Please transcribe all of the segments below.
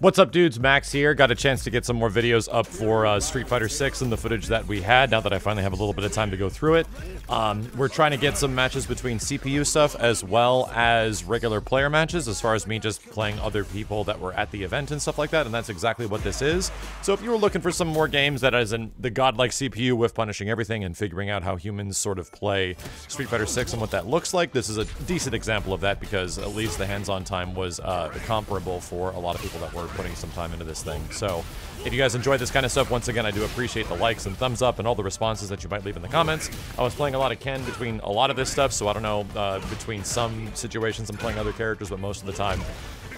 What's up, dudes? Max here. Got a chance to get some more videos up for uh, Street Fighter 6 and the footage that we had now that I finally have a little bit of time to go through it. Um, we're trying to get some matches between CPU stuff as well as regular player matches, as far as me just playing other people that were at the event and stuff like that, and that's exactly what this is. So if you were looking for some more games that is in the godlike CPU with punishing everything and figuring out how humans sort of play Street Fighter 6 and what that looks like, this is a decent example of that because at least the hands-on time was uh, comparable for a lot of people that were putting some time into this thing. So if you guys enjoy this kind of stuff, once again, I do appreciate the likes and thumbs up and all the responses that you might leave in the comments. I was playing a lot of Ken between a lot of this stuff, so I don't know, uh, between some situations I'm playing other characters, but most of the time,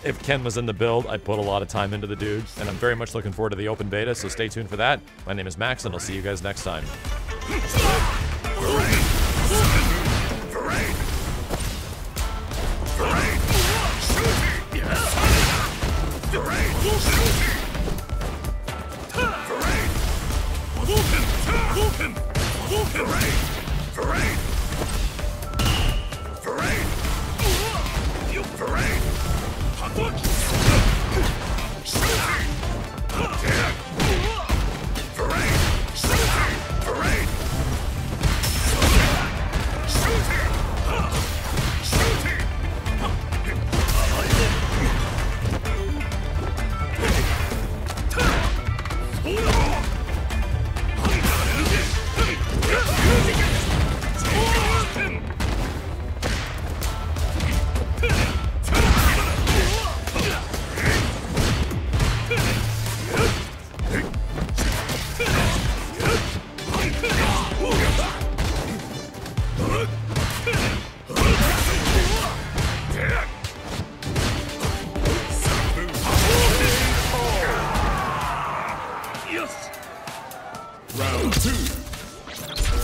if Ken was in the build, I put a lot of time into the dude, and I'm very much looking forward to the open beta, so stay tuned for that. My name is Max, and I'll see you guys next time. Round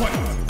Fight.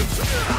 剣